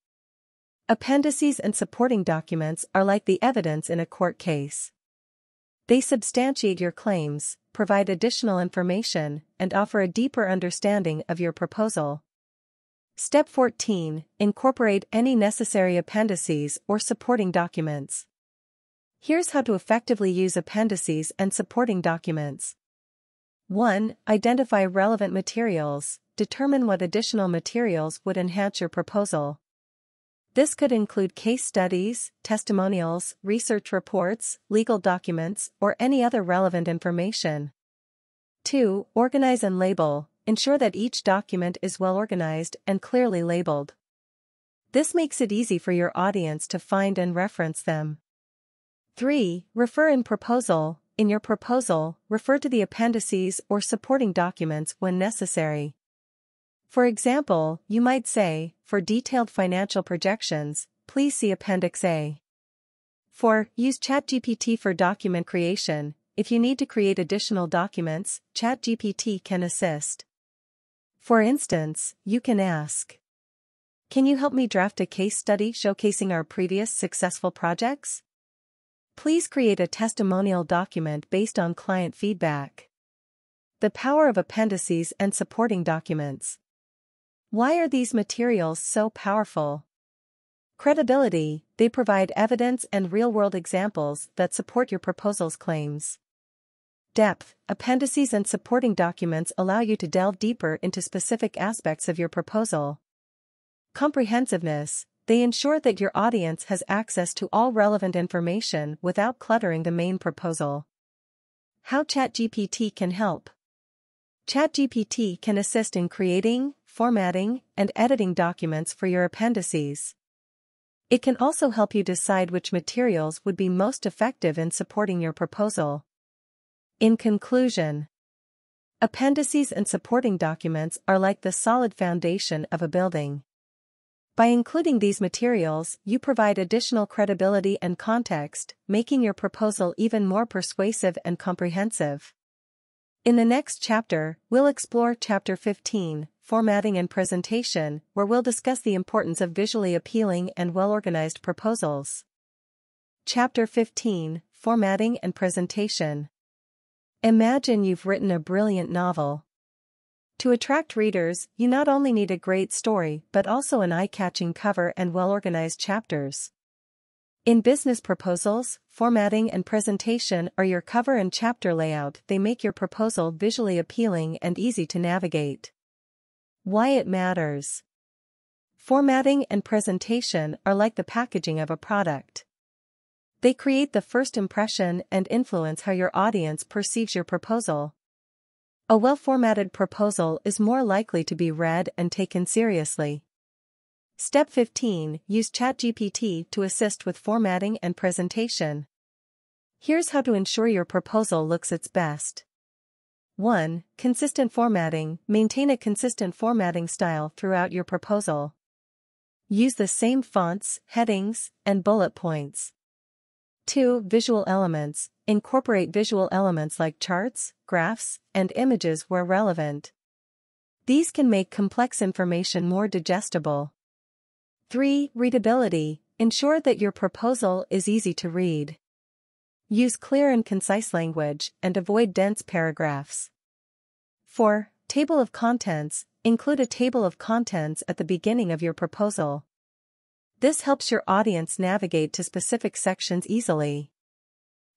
Appendices and supporting documents are like the evidence in a court case. They substantiate your claims, provide additional information, and offer a deeper understanding of your proposal. Step 14 Incorporate any necessary appendices or supporting documents. Here's how to effectively use appendices and supporting documents. 1. Identify relevant materials, determine what additional materials would enhance your proposal. This could include case studies, testimonials, research reports, legal documents, or any other relevant information. 2. Organize and label, ensure that each document is well organized and clearly labeled. This makes it easy for your audience to find and reference them. 3. Refer in proposal. In your proposal, refer to the appendices or supporting documents when necessary. For example, you might say, for detailed financial projections, please see Appendix A. 4. Use ChatGPT for document creation. If you need to create additional documents, ChatGPT can assist. For instance, you can ask, Can you help me draft a case study showcasing our previous successful projects? Please create a testimonial document based on client feedback. The power of appendices and supporting documents. Why are these materials so powerful? Credibility, they provide evidence and real-world examples that support your proposal's claims. Depth, appendices and supporting documents allow you to delve deeper into specific aspects of your proposal. Comprehensiveness, they ensure that your audience has access to all relevant information without cluttering the main proposal. How ChatGPT can help. ChatGPT can assist in creating, formatting, and editing documents for your appendices. It can also help you decide which materials would be most effective in supporting your proposal. In conclusion, appendices and supporting documents are like the solid foundation of a building. By including these materials, you provide additional credibility and context, making your proposal even more persuasive and comprehensive. In the next chapter, we'll explore Chapter 15, Formatting and Presentation, where we'll discuss the importance of visually appealing and well-organized proposals. Chapter 15, Formatting and Presentation Imagine you've written a brilliant novel, to attract readers, you not only need a great story but also an eye-catching cover and well-organized chapters. In business proposals, formatting and presentation are your cover and chapter layout they make your proposal visually appealing and easy to navigate. Why it matters. Formatting and presentation are like the packaging of a product. They create the first impression and influence how your audience perceives your proposal. A well-formatted proposal is more likely to be read and taken seriously. Step 15 Use ChatGPT to assist with formatting and presentation. Here's how to ensure your proposal looks its best. 1. Consistent formatting Maintain a consistent formatting style throughout your proposal. Use the same fonts, headings, and bullet points. 2. Visual elements Incorporate visual elements like charts, graphs, and images where relevant. These can make complex information more digestible. 3. Readability Ensure that your proposal is easy to read. Use clear and concise language and avoid dense paragraphs. 4. Table of contents Include a table of contents at the beginning of your proposal. This helps your audience navigate to specific sections easily.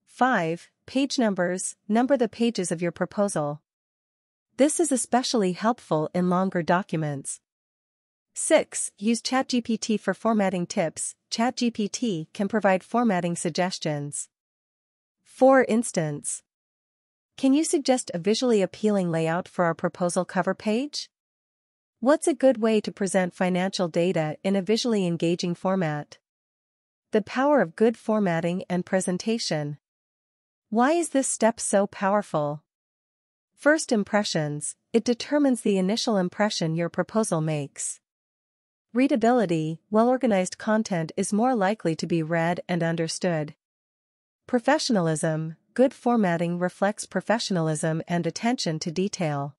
5. Page numbers Number the pages of your proposal. This is especially helpful in longer documents. 6. Use ChatGPT for formatting tips. ChatGPT can provide formatting suggestions. For instance, can you suggest a visually appealing layout for our proposal cover page? What's a good way to present financial data in a visually engaging format? The power of good formatting and presentation. Why is this step so powerful? First impressions, it determines the initial impression your proposal makes. Readability, well-organized content is more likely to be read and understood. Professionalism, good formatting reflects professionalism and attention to detail.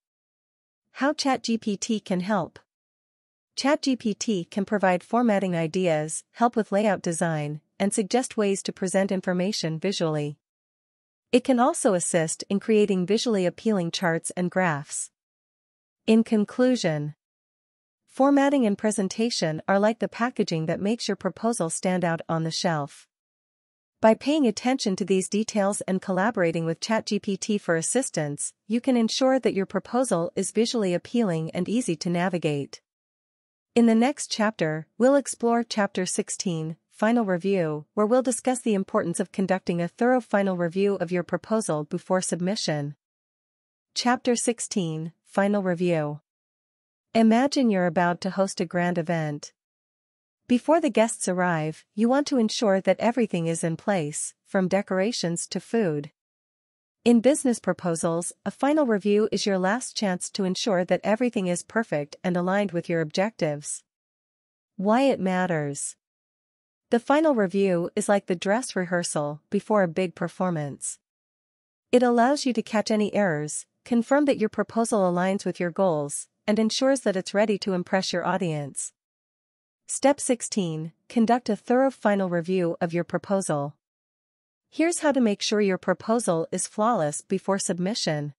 How ChatGPT can help. ChatGPT can provide formatting ideas, help with layout design, and suggest ways to present information visually. It can also assist in creating visually appealing charts and graphs. In conclusion, formatting and presentation are like the packaging that makes your proposal stand out on the shelf. By paying attention to these details and collaborating with ChatGPT for assistance, you can ensure that your proposal is visually appealing and easy to navigate. In the next chapter, we'll explore Chapter 16, Final Review, where we'll discuss the importance of conducting a thorough final review of your proposal before submission. Chapter 16, Final Review Imagine you're about to host a grand event. Before the guests arrive, you want to ensure that everything is in place, from decorations to food. In business proposals, a final review is your last chance to ensure that everything is perfect and aligned with your objectives. Why it matters. The final review is like the dress rehearsal before a big performance. It allows you to catch any errors, confirm that your proposal aligns with your goals, and ensures that it's ready to impress your audience. Step 16 Conduct a thorough final review of your proposal. Here's how to make sure your proposal is flawless before submission.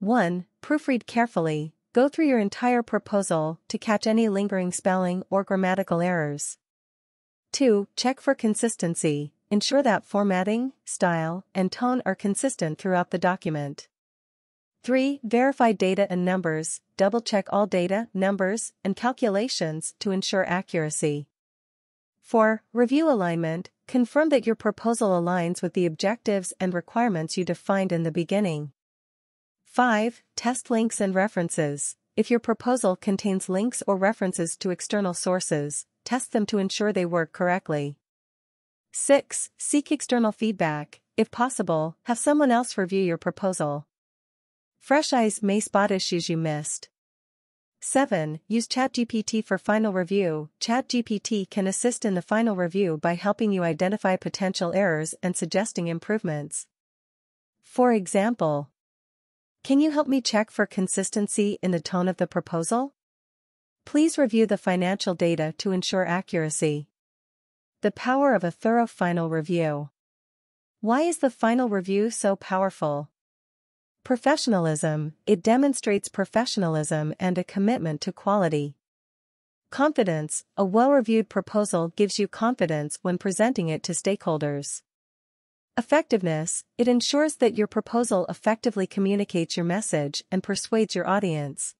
1. Proofread carefully, go through your entire proposal to catch any lingering spelling or grammatical errors. 2. Check for consistency, ensure that formatting, style, and tone are consistent throughout the document. 3. Verify data and numbers, double-check all data, numbers, and calculations to ensure accuracy. 4. Review alignment, confirm that your proposal aligns with the objectives and requirements you defined in the beginning. 5. Test links and references. If your proposal contains links or references to external sources, test them to ensure they work correctly. 6. Seek external feedback. If possible, have someone else review your proposal. Fresh eyes may spot issues you missed. 7. Use ChatGPT for final review. ChatGPT can assist in the final review by helping you identify potential errors and suggesting improvements. For example, can you help me check for consistency in the tone of the proposal? Please review the financial data to ensure accuracy. The power of a thorough final review. Why is the final review so powerful? Professionalism, it demonstrates professionalism and a commitment to quality. Confidence, a well-reviewed proposal gives you confidence when presenting it to stakeholders. Effectiveness, it ensures that your proposal effectively communicates your message and persuades your audience.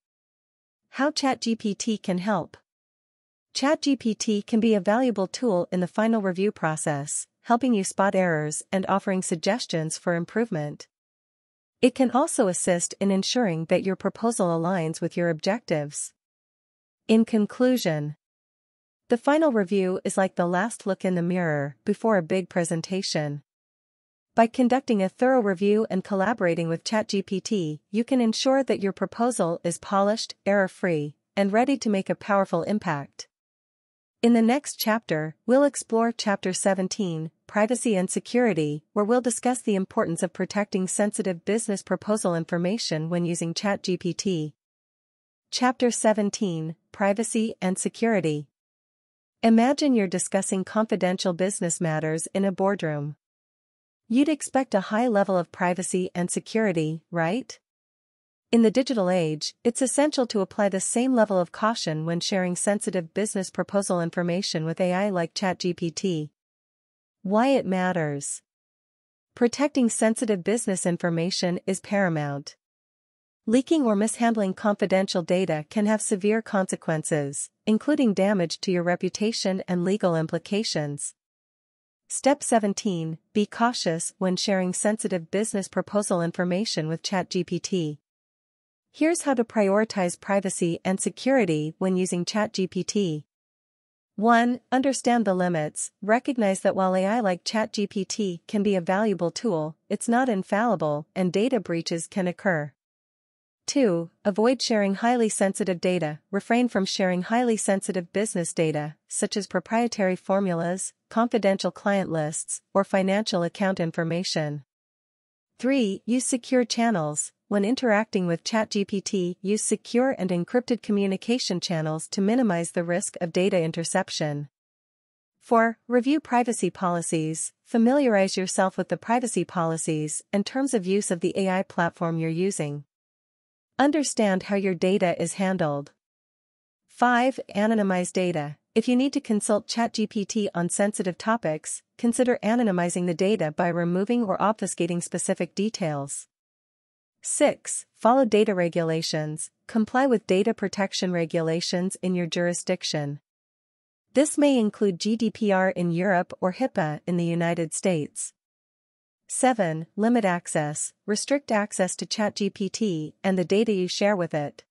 How ChatGPT can help. ChatGPT can be a valuable tool in the final review process, helping you spot errors and offering suggestions for improvement. It can also assist in ensuring that your proposal aligns with your objectives. In conclusion, The final review is like the last look in the mirror before a big presentation. By conducting a thorough review and collaborating with ChatGPT, you can ensure that your proposal is polished, error-free, and ready to make a powerful impact. In the next chapter, we'll explore Chapter 17, Privacy and Security, where we'll discuss the importance of protecting sensitive business proposal information when using ChatGPT. Chapter 17, Privacy and Security. Imagine you're discussing confidential business matters in a boardroom. You'd expect a high level of privacy and security, right? In the digital age, it's essential to apply the same level of caution when sharing sensitive business proposal information with AI like ChatGPT. Why it matters. Protecting sensitive business information is paramount. Leaking or mishandling confidential data can have severe consequences, including damage to your reputation and legal implications. Step 17 Be cautious when sharing sensitive business proposal information with ChatGPT. Here's how to prioritize privacy and security when using ChatGPT. 1. Understand the limits. Recognize that while AI like ChatGPT can be a valuable tool, it's not infallible and data breaches can occur. 2. Avoid sharing highly sensitive data. Refrain from sharing highly sensitive business data, such as proprietary formulas, confidential client lists, or financial account information. 3. Use secure channels. When interacting with ChatGPT, use secure and encrypted communication channels to minimize the risk of data interception. 4. Review privacy policies. Familiarize yourself with the privacy policies and terms of use of the AI platform you're using. Understand how your data is handled. 5. Anonymize data. If you need to consult ChatGPT on sensitive topics, consider anonymizing the data by removing or obfuscating specific details. 6. Follow data regulations. Comply with data protection regulations in your jurisdiction. This may include GDPR in Europe or HIPAA in the United States. 7. Limit access. Restrict access to ChatGPT and the data you share with it.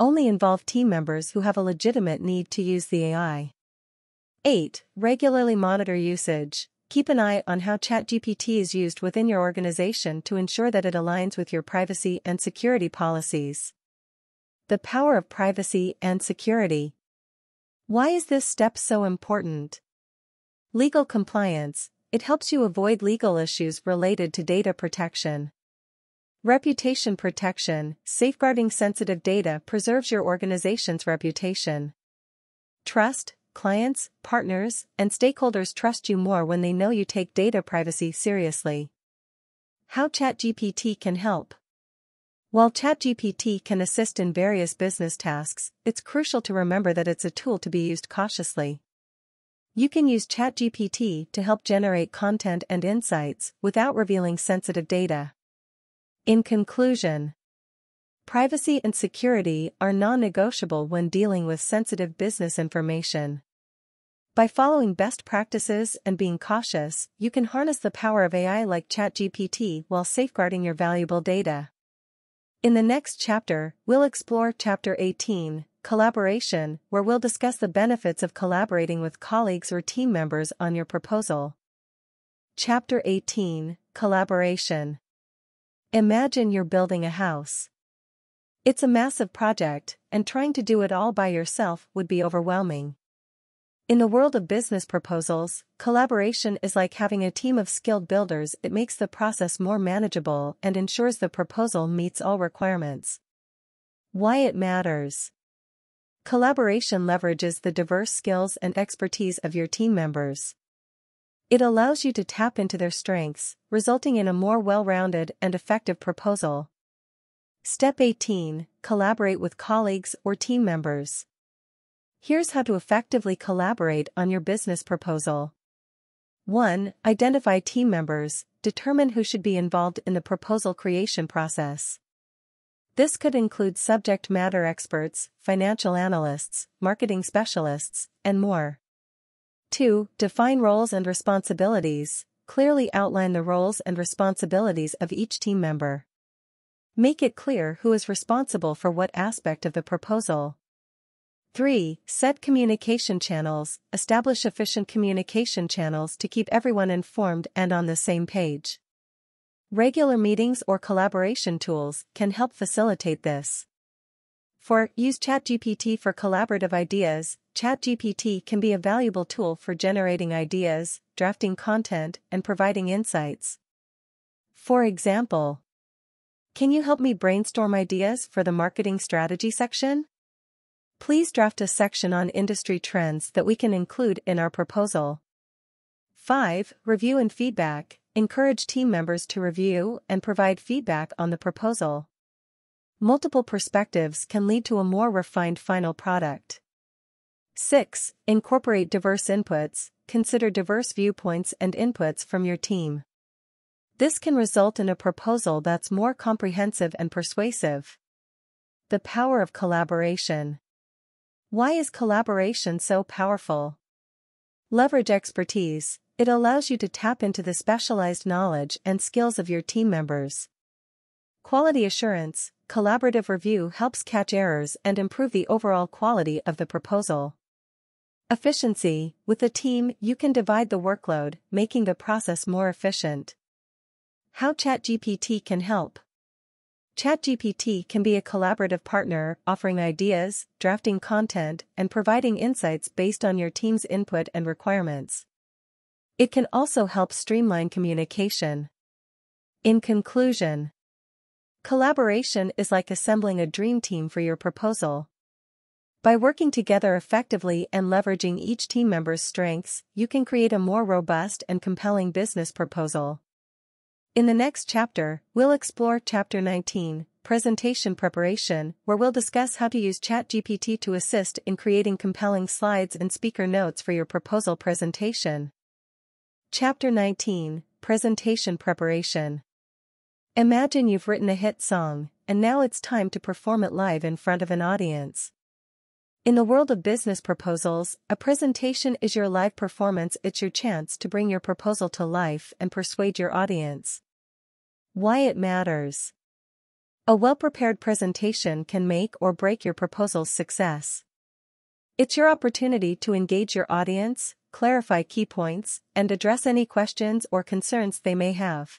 Only involve team members who have a legitimate need to use the AI. 8. Regularly monitor usage. Keep an eye on how ChatGPT is used within your organization to ensure that it aligns with your privacy and security policies. The power of privacy and security. Why is this step so important? Legal compliance, it helps you avoid legal issues related to data protection. Reputation protection, safeguarding sensitive data preserves your organization's reputation. Trust, clients, partners, and stakeholders trust you more when they know you take data privacy seriously. How ChatGPT can help. While ChatGPT can assist in various business tasks, it's crucial to remember that it's a tool to be used cautiously. You can use ChatGPT to help generate content and insights without revealing sensitive data. In conclusion, privacy and security are non-negotiable when dealing with sensitive business information. By following best practices and being cautious, you can harness the power of AI like ChatGPT while safeguarding your valuable data. In the next chapter, we'll explore Chapter 18, Collaboration, where we'll discuss the benefits of collaborating with colleagues or team members on your proposal. Chapter 18 Collaboration Imagine you're building a house. It's a massive project, and trying to do it all by yourself would be overwhelming. In the world of business proposals, collaboration is like having a team of skilled builders, it makes the process more manageable and ensures the proposal meets all requirements. Why it matters. Collaboration leverages the diverse skills and expertise of your team members. It allows you to tap into their strengths, resulting in a more well-rounded and effective proposal. Step 18 Collaborate with colleagues or team members. Here's how to effectively collaborate on your business proposal. 1. Identify team members, determine who should be involved in the proposal creation process. This could include subject matter experts, financial analysts, marketing specialists, and more. 2. Define roles and responsibilities, clearly outline the roles and responsibilities of each team member. Make it clear who is responsible for what aspect of the proposal. 3. Set communication channels. Establish efficient communication channels to keep everyone informed and on the same page. Regular meetings or collaboration tools can help facilitate this. 4. Use ChatGPT for collaborative ideas. ChatGPT can be a valuable tool for generating ideas, drafting content, and providing insights. For example, can you help me brainstorm ideas for the marketing strategy section? Please draft a section on industry trends that we can include in our proposal. 5. Review and feedback. Encourage team members to review and provide feedback on the proposal. Multiple perspectives can lead to a more refined final product. 6. Incorporate diverse inputs, consider diverse viewpoints and inputs from your team. This can result in a proposal that's more comprehensive and persuasive. The power of collaboration. Why is collaboration so powerful? Leverage expertise, it allows you to tap into the specialized knowledge and skills of your team members. Quality assurance, collaborative review helps catch errors and improve the overall quality of the proposal. Efficiency, with a team, you can divide the workload, making the process more efficient. How ChatGPT can help. ChatGPT can be a collaborative partner, offering ideas, drafting content, and providing insights based on your team's input and requirements. It can also help streamline communication. In conclusion, collaboration is like assembling a dream team for your proposal. By working together effectively and leveraging each team member's strengths, you can create a more robust and compelling business proposal. In the next chapter, we'll explore Chapter 19, Presentation Preparation, where we'll discuss how to use ChatGPT to assist in creating compelling slides and speaker notes for your proposal presentation. Chapter 19 Presentation Preparation Imagine you've written a hit song, and now it's time to perform it live in front of an audience. In the world of business proposals, a presentation is your live performance, it's your chance to bring your proposal to life and persuade your audience. Why it matters. A well prepared presentation can make or break your proposal's success. It's your opportunity to engage your audience, clarify key points, and address any questions or concerns they may have.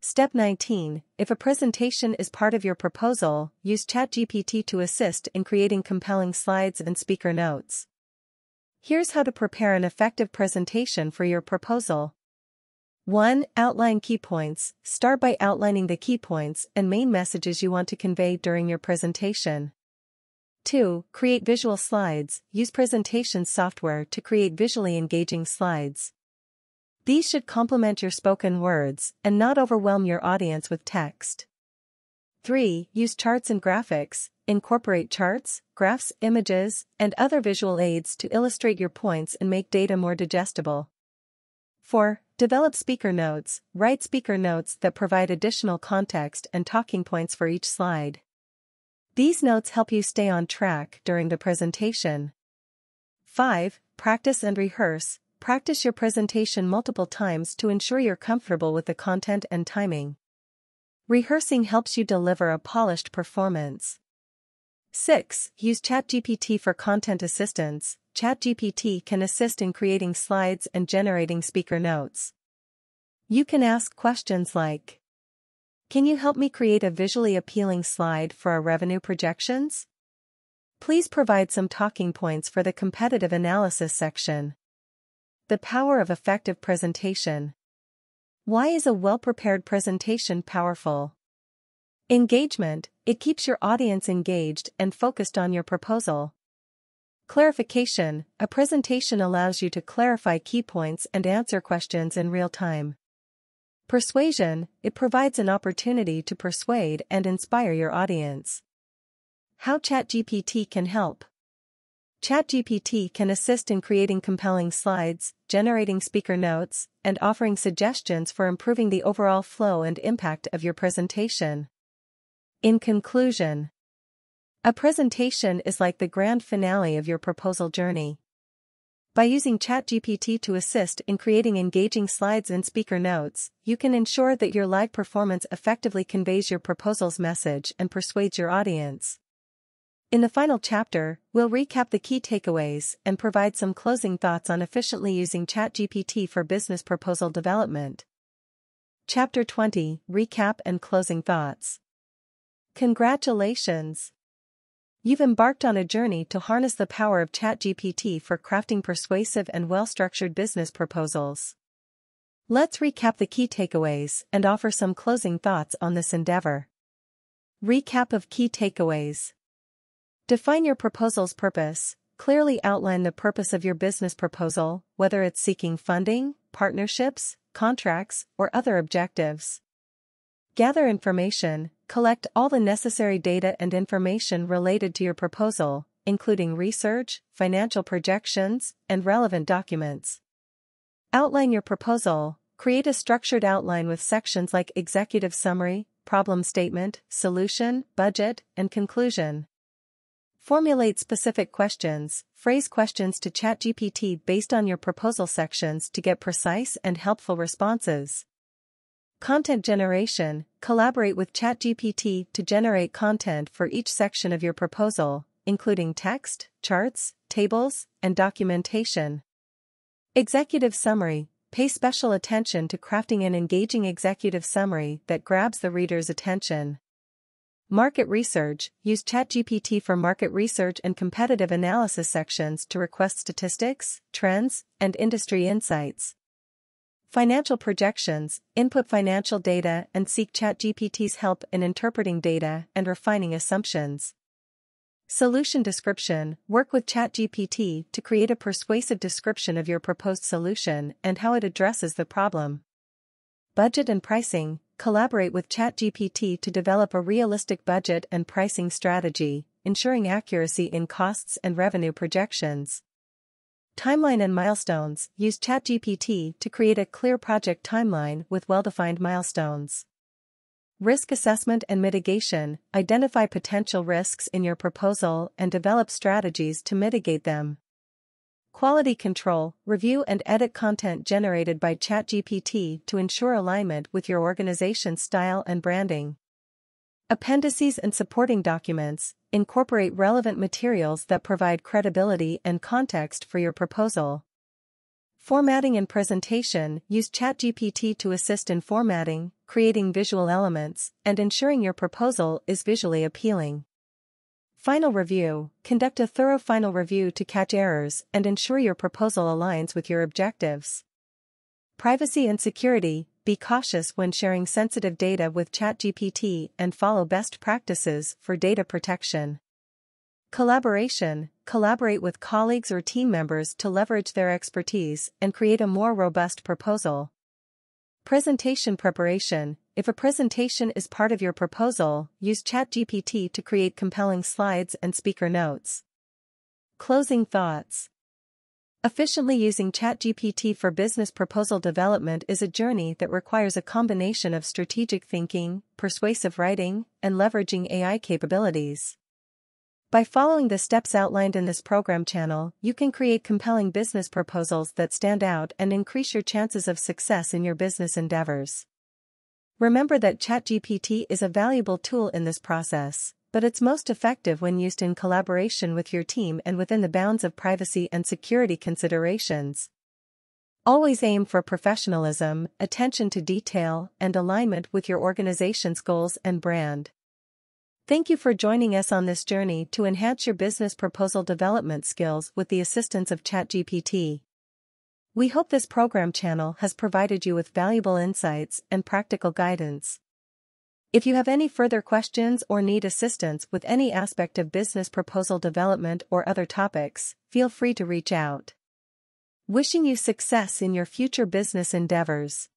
Step 19 If a presentation is part of your proposal, use ChatGPT to assist in creating compelling slides and speaker notes. Here's how to prepare an effective presentation for your proposal. 1. Outline key points. Start by outlining the key points and main messages you want to convey during your presentation. 2. Create visual slides. Use presentation software to create visually engaging slides. These should complement your spoken words and not overwhelm your audience with text. 3. Use charts and graphics. Incorporate charts, graphs, images, and other visual aids to illustrate your points and make data more digestible. 4. Develop speaker notes. Write speaker notes that provide additional context and talking points for each slide. These notes help you stay on track during the presentation. 5. Practice and rehearse. Practice your presentation multiple times to ensure you're comfortable with the content and timing. Rehearsing helps you deliver a polished performance. 6. Use ChatGPT for content assistance. ChatGPT can assist in creating slides and generating speaker notes. You can ask questions like, can you help me create a visually appealing slide for our revenue projections? Please provide some talking points for the competitive analysis section. The power of effective presentation. Why is a well-prepared presentation powerful? Engagement, it keeps your audience engaged and focused on your proposal. Clarification, a presentation allows you to clarify key points and answer questions in real time. Persuasion, it provides an opportunity to persuade and inspire your audience. How ChatGPT can help. ChatGPT can assist in creating compelling slides, generating speaker notes, and offering suggestions for improving the overall flow and impact of your presentation. In conclusion, a presentation is like the grand finale of your proposal journey. By using ChatGPT to assist in creating engaging slides and speaker notes, you can ensure that your live performance effectively conveys your proposal's message and persuades your audience. In the final chapter, we'll recap the key takeaways and provide some closing thoughts on efficiently using ChatGPT for business proposal development. Chapter 20 Recap and Closing Thoughts. Congratulations! You've embarked on a journey to harness the power of ChatGPT for crafting persuasive and well structured business proposals. Let's recap the key takeaways and offer some closing thoughts on this endeavor. Recap of key takeaways. Define your proposal's purpose. Clearly outline the purpose of your business proposal, whether it's seeking funding, partnerships, contracts, or other objectives. Gather information, collect all the necessary data and information related to your proposal, including research, financial projections, and relevant documents. Outline your proposal, create a structured outline with sections like executive summary, problem statement, solution, budget, and conclusion. Formulate specific questions, phrase questions to ChatGPT based on your proposal sections to get precise and helpful responses. Content generation, collaborate with ChatGPT to generate content for each section of your proposal, including text, charts, tables, and documentation. Executive summary, pay special attention to crafting an engaging executive summary that grabs the reader's attention. Market research Use ChatGPT for market research and competitive analysis sections to request statistics, trends, and industry insights. Financial projections Input financial data and seek ChatGPT's help in interpreting data and refining assumptions. Solution description Work with ChatGPT to create a persuasive description of your proposed solution and how it addresses the problem. Budget and pricing collaborate with ChatGPT to develop a realistic budget and pricing strategy, ensuring accuracy in costs and revenue projections. Timeline and milestones use ChatGPT to create a clear project timeline with well defined milestones. Risk assessment and mitigation identify potential risks in your proposal and develop strategies to mitigate them. Quality control, review and edit content generated by ChatGPT to ensure alignment with your organization's style and branding. Appendices and supporting documents incorporate relevant materials that provide credibility and context for your proposal. Formatting and presentation use ChatGPT to assist in formatting, creating visual elements, and ensuring your proposal is visually appealing. Final review Conduct a thorough final review to catch errors and ensure your proposal aligns with your objectives. Privacy and security Be cautious when sharing sensitive data with ChatGPT and follow best practices for data protection. Collaboration Collaborate with colleagues or team members to leverage their expertise and create a more robust proposal. Presentation preparation if a presentation is part of your proposal, use ChatGPT to create compelling slides and speaker notes. Closing thoughts. Efficiently using ChatGPT for business proposal development is a journey that requires a combination of strategic thinking, persuasive writing, and leveraging AI capabilities. By following the steps outlined in this program channel, you can create compelling business proposals that stand out and increase your chances of success in your business endeavors. Remember that ChatGPT is a valuable tool in this process, but it's most effective when used in collaboration with your team and within the bounds of privacy and security considerations. Always aim for professionalism, attention to detail, and alignment with your organization's goals and brand. Thank you for joining us on this journey to enhance your business proposal development skills with the assistance of ChatGPT. We hope this program channel has provided you with valuable insights and practical guidance. If you have any further questions or need assistance with any aspect of business proposal development or other topics, feel free to reach out. Wishing you success in your future business endeavors.